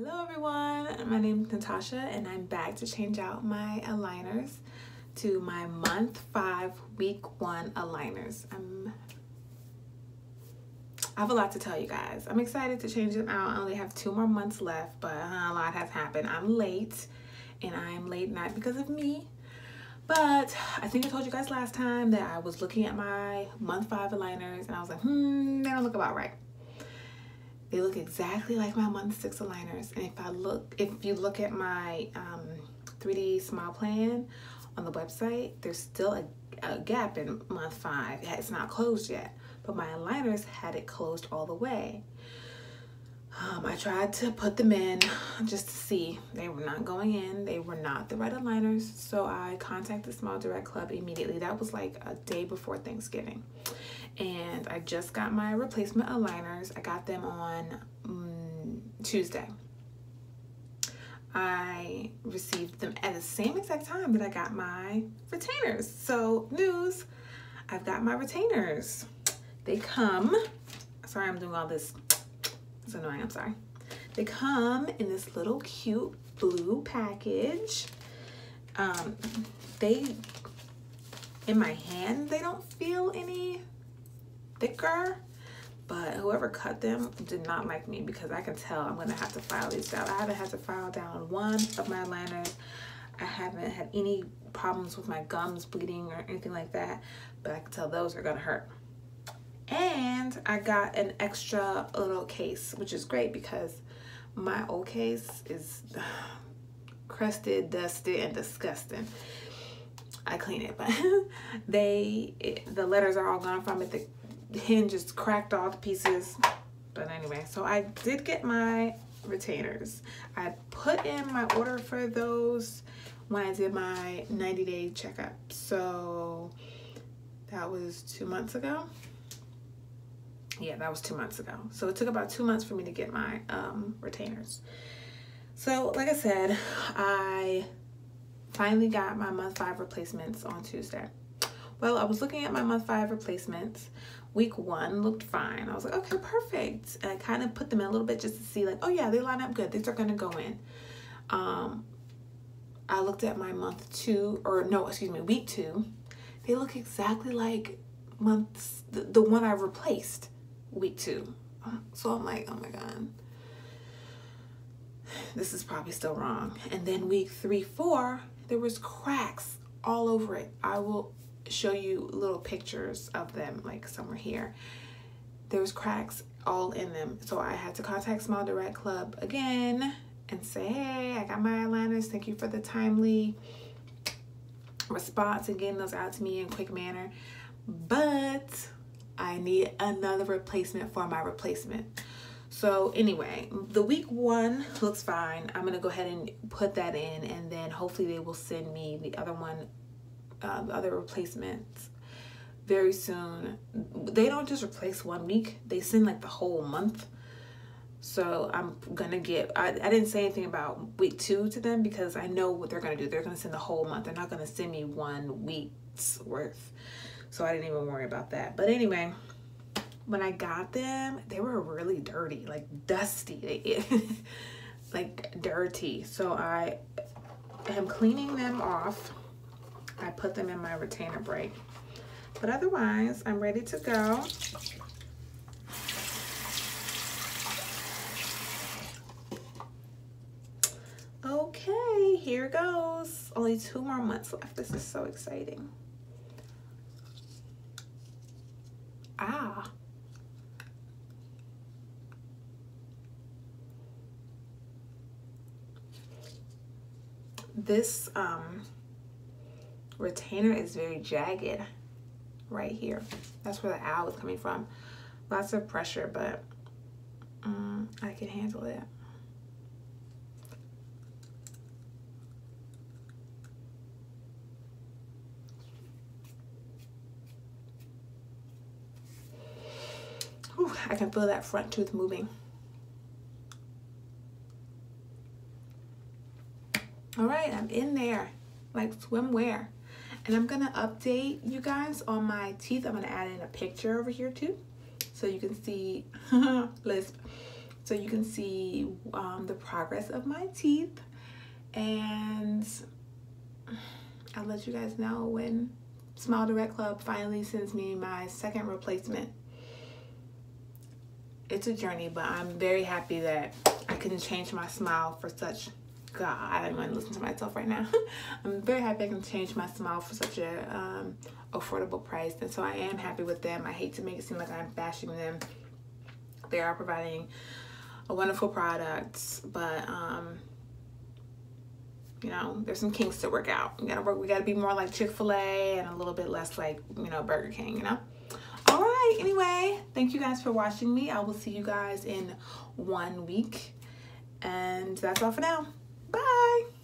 Hello everyone, my name is Natasha and I'm back to change out my aligners to my month five week one aligners. I'm I have a lot to tell you guys. I'm excited to change them out. I only have two more months left, but a lot has happened. I'm late and I'm late not because of me, but I think I told you guys last time that I was looking at my month five aligners and I was like, hmm, they don't look about right. They look exactly like my month six aligners. And if I look, if you look at my um, 3D smile plan on the website, there's still a, a gap in month five. It's not closed yet, but my aligners had it closed all the way. Um, I tried to put them in just to see. They were not going in. They were not the right aligners. So I contacted Smile Direct Club immediately. That was like a day before Thanksgiving and I just got my replacement aligners. I got them on um, Tuesday. I received them at the same exact time that I got my retainers. So news, I've got my retainers. They come, sorry I'm doing all this, it's annoying, I'm sorry. They come in this little cute blue package. Um, they, in my hand, they don't feel any thicker but whoever cut them did not like me because I can tell I'm gonna have to file these down. I haven't had to file down one of my liners. I haven't had any problems with my gums bleeding or anything like that, but I can tell those are gonna hurt. And I got an extra little case, which is great because my old case is crusted, dusted, and disgusting. I clean it, but they, it, the letters are all gone from it. The hinge is cracked all to pieces. But anyway, so I did get my retainers. I put in my order for those when I did my 90 day checkup. So that was two months ago. Yeah, that was two months ago. So it took about two months for me to get my um, retainers. So like I said, I finally got my month five replacements on Tuesday. Well, I was looking at my month five replacements week one looked fine. I was like, okay, perfect. And I kind of put them in a little bit just to see like, oh yeah, they line up good. These are going to go in. Um, I looked at my month two, or no, excuse me, week two. They look exactly like months, the, the one I replaced week two. So I'm like, oh my God, this is probably still wrong. And then week three, four, there was cracks all over it. I will show you little pictures of them like somewhere here. There was cracks all in them. So i had to contact Smile Direct Club again and say hey i got my aligners. Thank you for the timely response and getting those out to me in quick manner. But i need another replacement for my replacement. So anyway the week one looks fine. I'm gonna go ahead and put that in and then hopefully they will send me the other one uh, other replacements very soon. They don't just replace one week, they send like the whole month. So I'm gonna get, I, I didn't say anything about week two to them because I know what they're gonna do. They're gonna send the whole month. They're not gonna send me one week's worth. So I didn't even worry about that. But anyway, when I got them, they were really dirty, like dusty, like dirty. So I am cleaning them off I put them in my retainer braid. But otherwise, I'm ready to go. Okay, here goes. Only two more months left. This is so exciting. Ah. This, um, retainer is very jagged right here. That's where the owl is coming from. Lots of pressure, but um, I can handle it. Whew, I can feel that front tooth moving. All right, I'm in there like swimwear. And I'm gonna update you guys on my teeth. I'm gonna add in a picture over here too. So you can see, lisp, so you can see um, the progress of my teeth and I'll let you guys know when Smile Direct Club finally sends me my second replacement. It's a journey, but I'm very happy that I can change my smile for such God, I'm gonna listen to myself right now. I'm very happy I can change my smile for such a um, affordable price, and so I am happy with them. I hate to make it seem like I'm bashing them. They are providing a wonderful product, but um, you know, there's some kinks to work out. We gotta work. We gotta be more like Chick Fil A and a little bit less like you know Burger King. You know. All right. Anyway, thank you guys for watching me. I will see you guys in one week, and that's all for now. Bye.